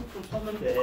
툭툭 쳤는데.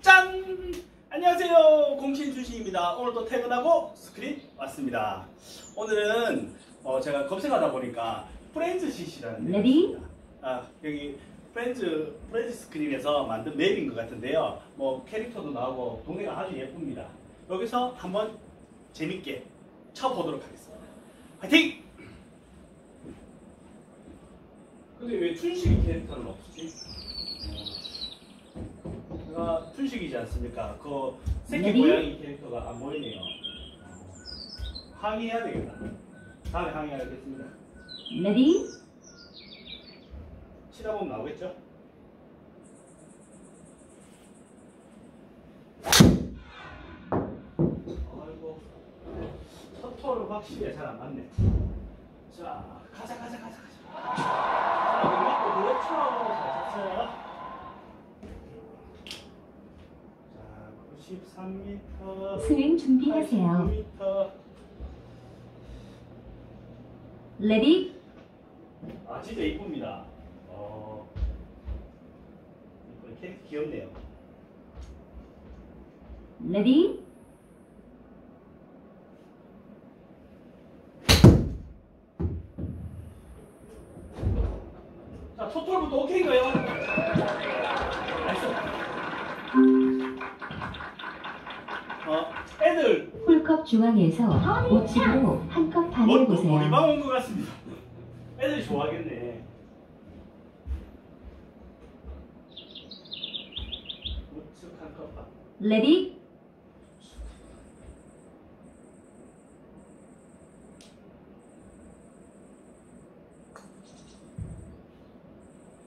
짠! 안녕하세요. 공신 주식입니다. 오늘도 퇴근하고 스크린 왔습니다. 오늘은 어, 제가 검색하다 보니까 프렌즈 레디? 있습니다. 아, 여기 프렌즈, 프렌즈 스크린에서 만든 map인 것 같은데요. 뭐 캐릭터도 나오고 동네가 아주 예쁩니다. 여기서 한번 재밌게 쳐보도록 하겠습니다. 화이팅! 근데 왜 춘식이 캐릭터는 없지? 제가 춘식이지 않습니까? 그 새끼? 고양이 캐릭터가 안 보이네요. 항의해야 되겠다. 다음에 항의하겠습니다. Ready? 치다 보면 나오겠죠? 아이고 첫 홀은 확실히 잘 안 맞네. 자 가자 가자 가자. 잘 쳤어요. 자 93m. 스윙 준비하세요. 89m. Ready? 아 진짜 이쁩니다. 어, 캐릭터 귀엽네요. 레디? 중앙에서 우측으로 한컵 반을 보세요. 머리방 온것 같습니다. 애들이 좋아하겠네. 우측 한컵 반. 레디?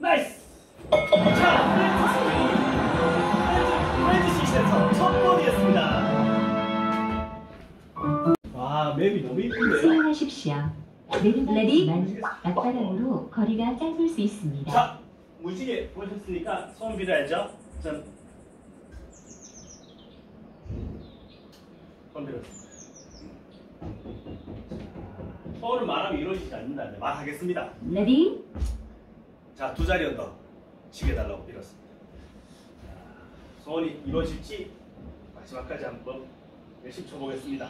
나이스! 스윙하십시오. Ready 맞바람으로 거리가 짧을 수 있습니다. 자, 무지개 보셨으니까 소원 빌어야죠. 전 소원 빌었습니다. 소원을 말하면 이루어지지 않는다. 이제 말하겠습니다. Ready? 자, 두 자리 언더 치게 달라고 빌었습니다. 자, 소원이 이루어질지 마지막까지 한번 열심히 쳐보겠습니다.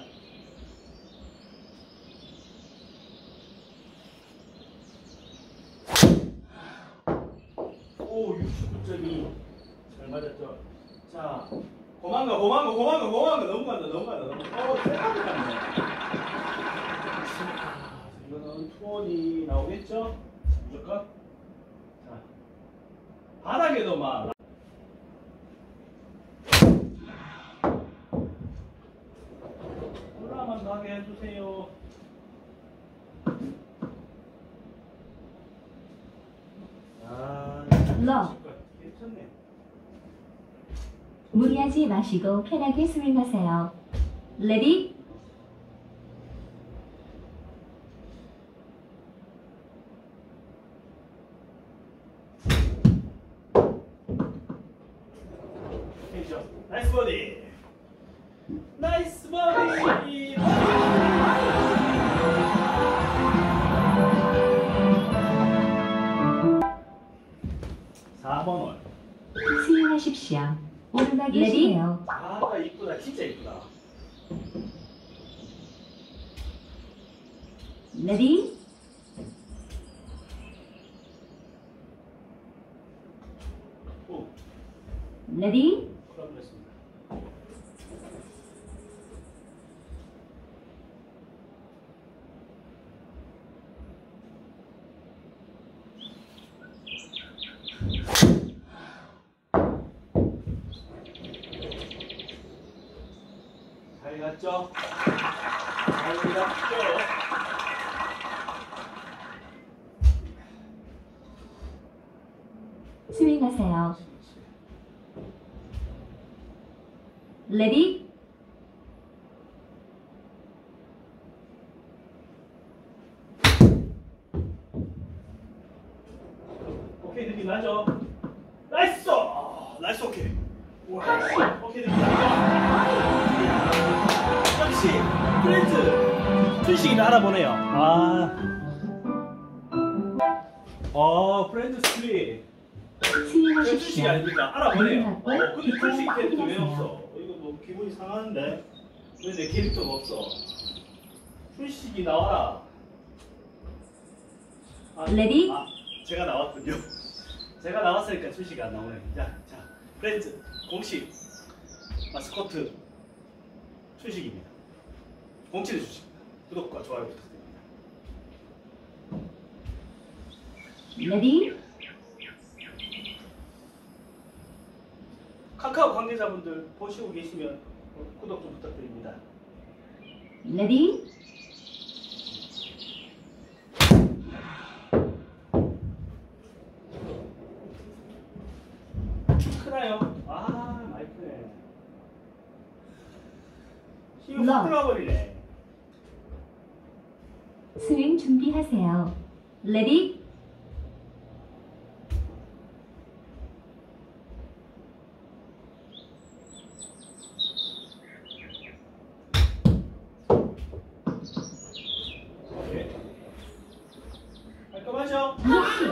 오, 69점이 잘 맞았죠. 자, 고만가, 고만가, 고만가, 고만가, 넘어간다, 넘어간다, 넘어간다. 어, 세카드 갔네. 자, 이거는 투원이 나오겠죠? 무조건. 자, 바닥에도 막. 올라만 가게 해주세요. 아, 러. 무리하지 마시고 편하게 스윙하세요. 레디? 레디? 스윙하세요. Ready 오케이 느낌 나죠? Nice! 아, 오케이 와 오케이 느낌 나죠? 역시 프렌즈 춘식이 알아보네요 아 어, 프렌드 스트리 12시가 아닙니다. 알아보네요. 어, 근데 출시 캐릭터 왜 없어? 이거 뭐 기분이 상하는데? 왜 내 캐릭터가 없어? 출시기 나와라. 아, 레디? 아, 제가 나왔군요. 제가 나왔으니까 출시가 안 나오네. 자, 자, 프렌즈 공식 마스코트 출시입니다. 공치를 주십니다. 구독과 좋아요 부탁드립니다. Ready? 카카오 관계자분들 보시고 계시면 구독 좀 부탁드립니다. Ready? 크나요? 아 많이 크네. 힘이 라. 확 들어가버리네. 스윙 준비하세요. 레디? 오케이. 깔끔하죠?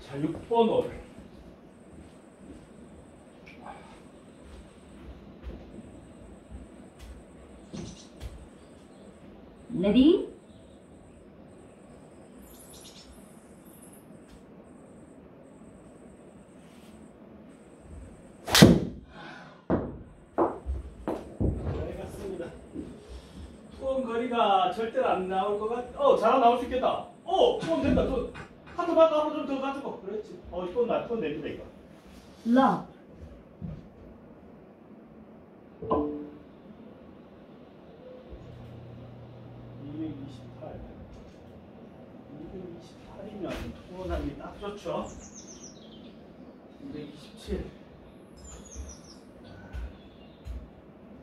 자, 6번 홀. 레디? 잘 갔습니다. 투원 거리가 절대로 안 나올 것 같. 어, 잘 나올 수 있겠다. 어, 투원 된다. 투원. 하트 바꿔 하루 좀더 가지고. 그렇지. 어, 투원 나 투원 됩니다 이거. 러 (228) 228이면 투원하기 딱 좋죠. 227.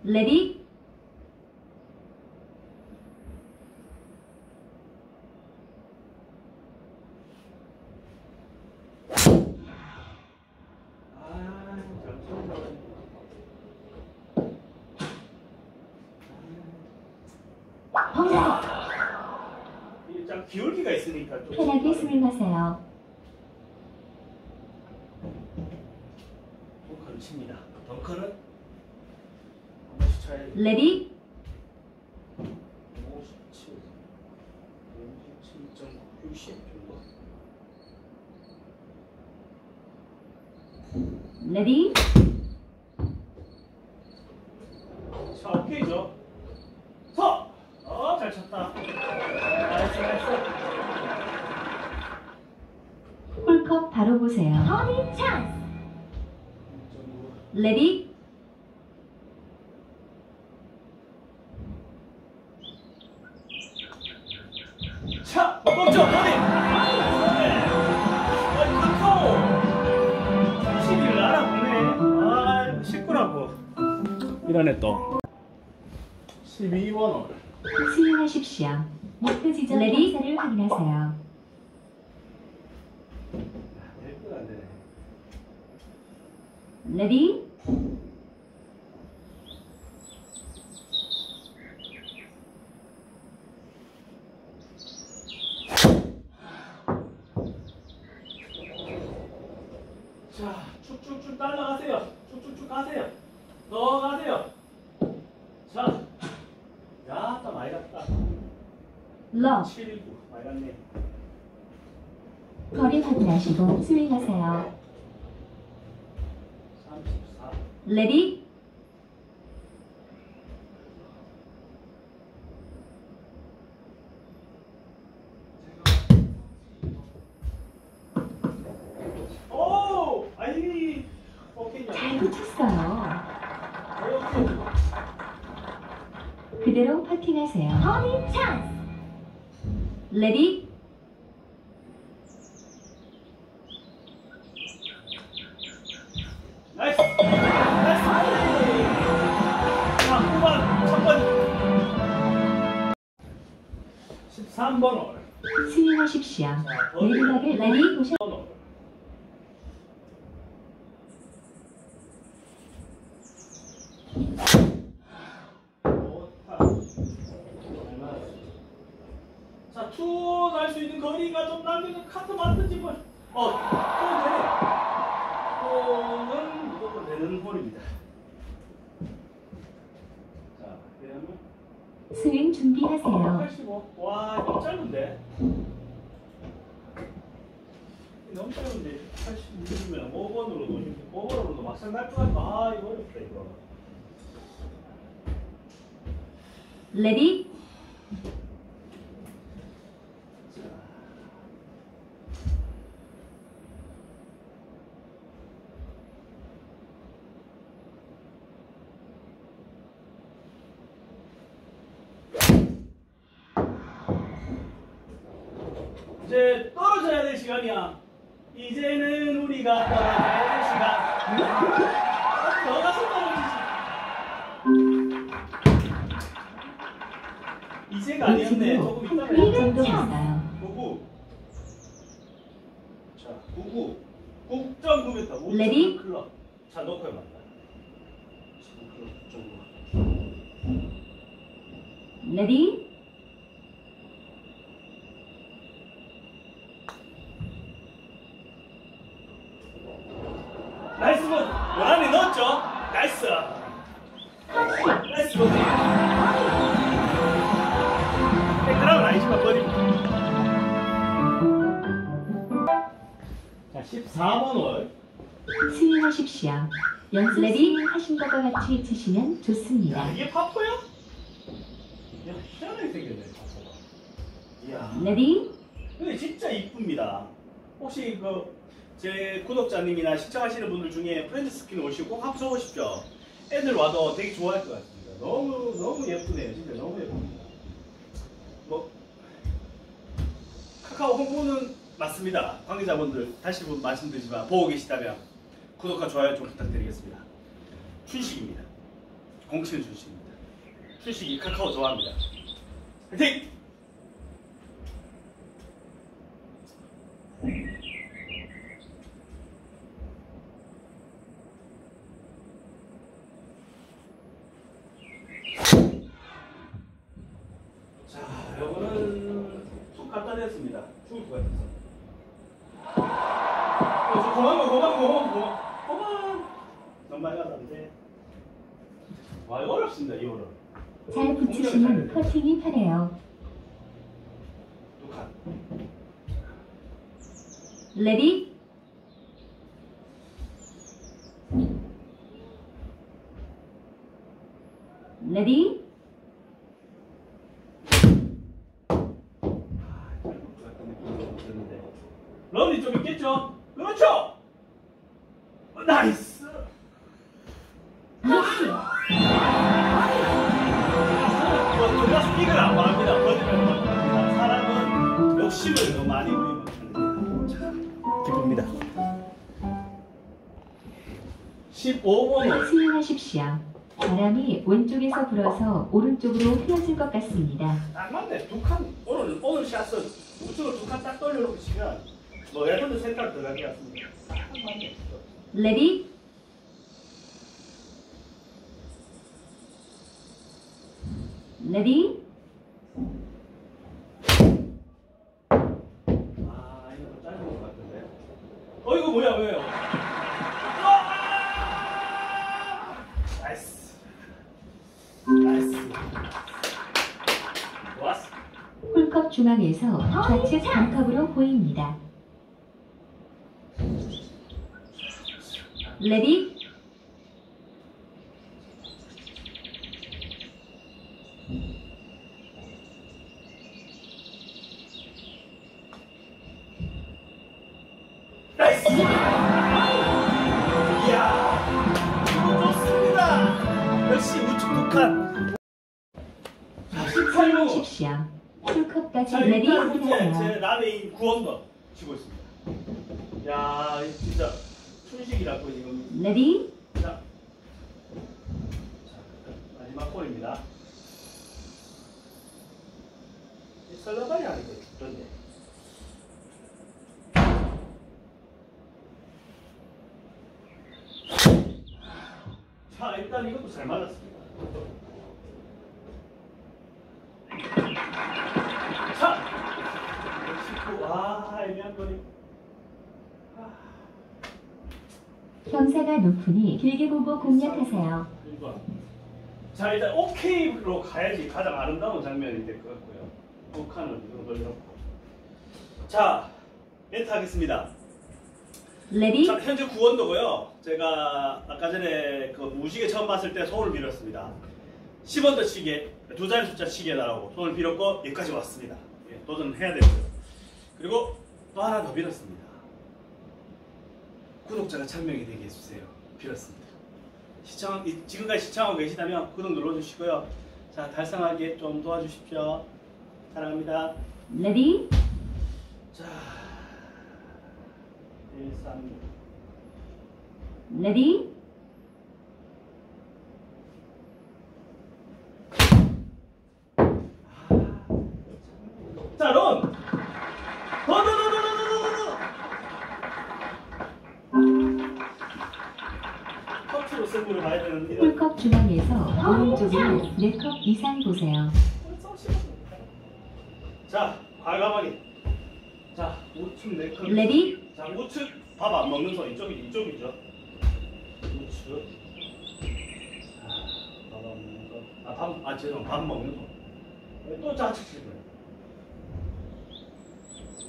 레디? 펑 이게 참 기울기가 있으니까 좀. 편하게 스윙하세요. 칩니다. 한 번씩 쳐야 돼. 레디? 57, 57.9, 60 정도. 레디? 자, 오케이죠. 서! 어, 잘 쳤다. Nice, nice. 홀컵 바로 보세요. 버디 찬스! 2.9. Ready? 자, 멈춰, 머리! 네. 어이, 카카오! 30일 알아보네. 아, 식구라고. 이러네 또. 12원 원. 스윙하십시오. 목표 지점 레디? 를 확인하세요. 안 되네. 레디? 자, 쭉쭉쭉 따라가세요. 쭉쭉쭉 가세요. 더 가세요. 자, 야, 또 많이 갔다. 러719 많이 갔네. 거리 확인하시고 스윙하세요. 34. Ready? 레디? 나이스. 나이스. 자, 후반 첫 번. 13번 홀. 스윙하십시오. 자, 버디. 내리막을 레디 보셔. 13번 홀. 자, 투어 날 수 있는 거리가 좀 나면 카트 맞든지 뭐. 어, 투어 되네. 투어는 무조건 되는 홀입니다. 자, 그러면 스윙 준비하세요. 85. 와, 이거 짧은데. 너무 짧은데 86이면 5번으로도 5번으로도 막상 날것 같고 아 이거 어렵다 이거. 레디 이제 떨어져야 될 시간이야. 이제는 우리가 떨어져야 될 시간. 더 가서 떨어지지. 이제가 아니었네. 조금 이따가. 이 정도 있어요. 99. 자, 99. 국정구매다. 레디? 클럽. 자, 맞다. 클럽 레디 Nice on. 원안에 넣었죠? Nice. Nice on. 백그라운 아니지만 버디. 자, 14번 홀. 스윙하십시오. 연습 ready 하신 것과 같이 치시면 야, 좋습니다. 이게 par four야? 야, 희한하게 생겼네, 파포가. 이야. Ready 근데 진짜 이쁩니다. 혹시 그 제 구독자님이나 시청하시는 분들 중에 프렌즈 스크린 오시고 꼭 써보십시오. 애들 와도 되게 좋아할 것 같습니다. 너무 너무 예쁘네요. 진짜 너무 예쁩니다. 뭐 카카오 홍보는 맞습니다. 관계자분들 다시 한번 말씀드리지만 보고 계시다면 구독과 좋아요 좀 부탁드리겠습니다. 춘식입니다. 공치는 춘식입니다. 춘식이 카카오 좋아합니다. 화이팅! 자, 이거는 툭 갖다 냈습니다. 죽을 것 같아서. 어, 저 고만 거, 고만 거, 고만 거, 고만. 많이 가는데. 와, 이거 어렵습니다, 이 호를. 잘 붙이시면 커팅이 편해요. 두 칸. 레디 레디 러블리 좀 있겠죠? 그렇죠! 어, nice! 뭐, 제가 스틱을 안 말합니다. 거짓말 안 합니다. 사람은 욕심을 너무 많이 부리면 안 기쁩니다. 15번 홀 스윙하십시오. 바람이 왼쪽에서 불어서 오른쪽으로 휘어질 것 같습니다. 딱 맞네. 두 칸, 오늘, 오늘 샷은 우측으로 두칸 딱 돌려놓고 치면 뭐 예컨대 색깔 들어가게 맞네. 레디 레디 아, 이거 좀 짧은 것 같은데. 어, 이거 뭐야, 왜요? 아! 나이스. 나이스. 좋았어. 홀컵 중앙에서 좌측 반컵으로 보입니다. 레디 나이스. 이야, 이거 좋습니다. 역시 우측 북한. 자, 18호. 하십시오. 홀컵까지 자, 레디 일단 현재 제 하세요. 라메인 9원더 치고 있습니다. 야, 진짜 춘식이라고 지금. 레디 자, 자, 마지막 홀입니다. 이 설렁발이 아니고 죽던데. 자, 일단 이것도 잘 맞았습니다. 자, 경사가 높으니 길게 보고 공략하세요. 1번. 자 일단 오케이로 가야지 가장 아름다운 장면이 될 것 같고요. 북한은 이거 걸려놓고. 자 멘트 하겠습니다. Ready 자, 현재 9언더고요. 제가 아까 전에 그 무지개 처음 봤을 때 소원을 빌었습니다. 10언더 치게, 두 자리 숫자 치게 달라고 소원을 빌었고 여기까지 왔습니다. 예, 도전해야 되고요. 그리고 또 하나 더 빌었습니다. 구독자가 1000명이 되게 해주세요. 빌었습니다. 시청, 이- 지금까지 시청하고 계시다면 구독 눌러주시고요. 자, 달성하게 좀 도와주십시오. 사랑합니다. 레디 자, 1, 3, 레디 보세요. 자, 과감하게. 자, 우측 네 컵. Ready 자, 우측 밥안 먹는 손 이쪽이 이쪽이죠. 우측. 자, 밥안 먹는 손. 아, 밥, 아, 죄송, 밥 먹는 손. 또칠 거예요.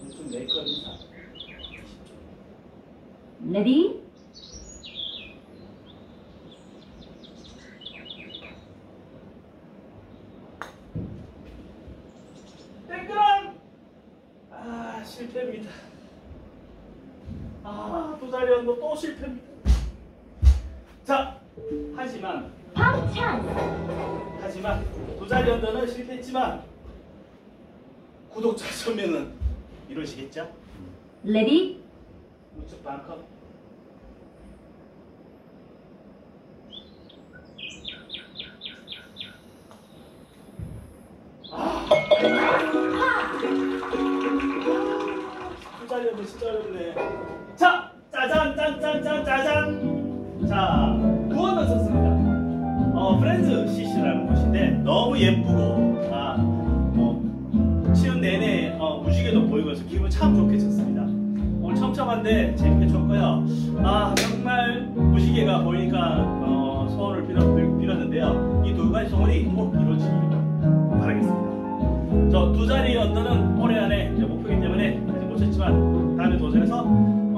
우측 네 컵 이상. Ready 땡그랑! 아, 실패입니다. 아, 두 자리 언더 또 실패입니다. 자, 하지만, 하지만, 두 자리 언더는 실패했지만, 구독자 1000명은 이루어지겠죠? Ready 우측 반컵. 진짜 어렵네, 진짜 어렵네. 자, 짜잔, 짠짠짠, 짜잔. 자, 구원을 썼습니다. 어, 프렌즈 CC라는 곳인데 너무 예쁘고, 아, 뭐 치는 내내 어, 무지개도 보이고 해서 기분 참 좋게 쳤습니다. 오늘 첨첨한데 재밌게 쳤고요. 아 정말 무지개가 보이니까 어, 소원을 빌었, 빌었는데요. 이 두 가지 소원이 꼭 이루어지길 바라겠습니다. 저 두 자리 언더는 올해 안에 목표이기 때문에 아직 못 쳤지만 다음에 도전해서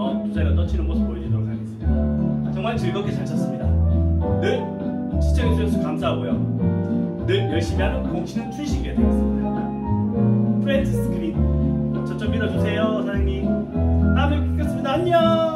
어, 두 자리 언더 치는 모습 보여주도록 하겠습니다. 정말 즐겁게 잘 쳤습니다. 늘 시청해주셔서 감사하고요. 늘 열심히 하는 공치는 춘식이가 되겠습니다. 프렌즈 스크린 저점 밀어주세요 사장님 다음에 뵙겠습니다 안녕